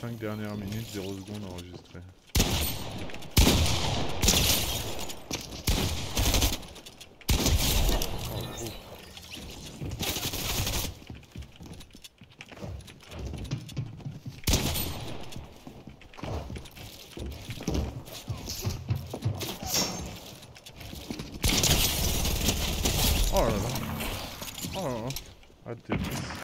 5 dernières minutes, 0 secondes enregistrées. Oh là là. Oh là là. Ah, t'es